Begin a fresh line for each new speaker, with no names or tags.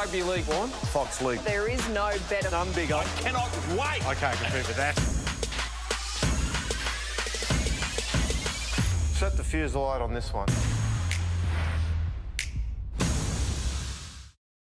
Rugby League one.
Fox League.
There is no better.
None bigger.
I Cannot wait.
I can't compete with that. Set the fuse light on this one.